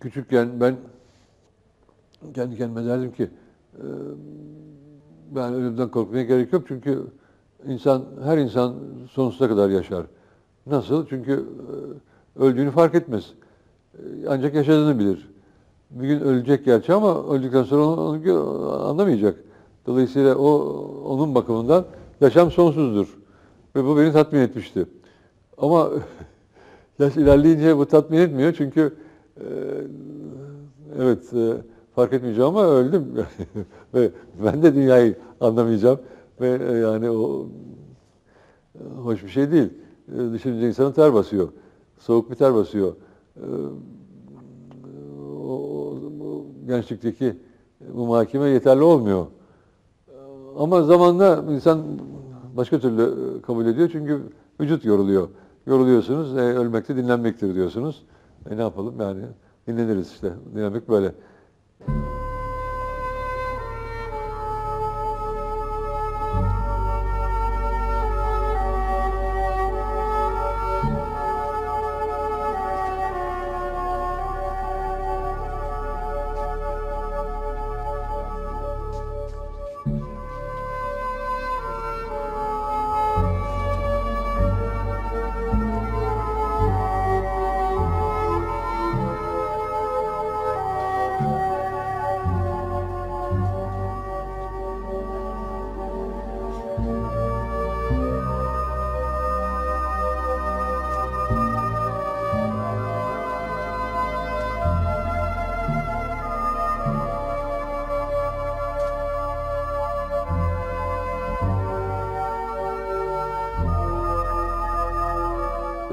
Küçükken ben kendi kendime derdim ki ben ölümden korkmaya gerek yok çünkü insan her insan sonsuza kadar yaşar. Nasıl? Çünkü öldüğünü fark etmez. Ancak yaşadığını bilir. Bir gün ölecek gerçi ama öldükten sonra onu, onu anlamayacak. Dolayısıyla o onun bakımından yaşam sonsuzdur. Ve bu beni tatmin etmişti. Ama yaş ilerleyince bu tatmin etmiyor çünkü e, evet e, fark etmeyeceğim ama öldüm. ve ben de dünyayı anlamayacağım. Ve e, yani o e, hoş bir şey değil. E, Düşününce insanın ter basıyor. Soğuk bir ter basıyor. E, o, o- gençlikteki bu muhakeme yeterli olmuyor. Ama zamanla insan başka türlü e, kabul ediyor çünkü vücut yoruluyor. Yoruluyorsunuz, e, ölmek de dinlenmektir diyorsunuz. E ne yapalım yani dinleniriz işte. Dinlenmek böyle.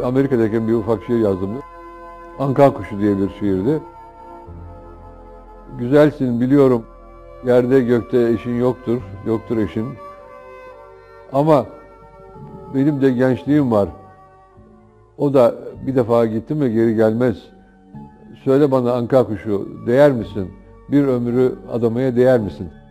Amerika'dayken bir ufak şiir yazdım. Anka kuşu diye bir şiirdi. Güzelsin biliyorum. Yerde gökte eşin yoktur. Yoktur eşin. Ama benim de gençliğim var. O da bir defa gitti mi geri gelmez. Söyle bana anka kuşu değer misin? Bir ömrü adamaya değer misin?''